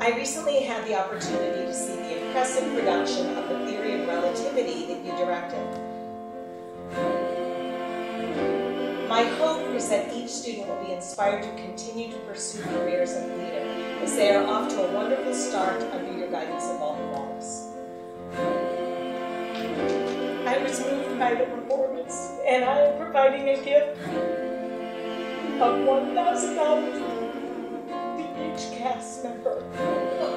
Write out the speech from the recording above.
I recently had the opportunity to see the impressive production of the Theory of Relativity that you directed. My hope is that each student will be inspired to continue to pursue careers in theater as they are off to a wonderful start under your guidance of Baldwin Wallace. I was moved by the performance, and I am providing a gift of $1,000 to each cast member.